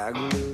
I glue.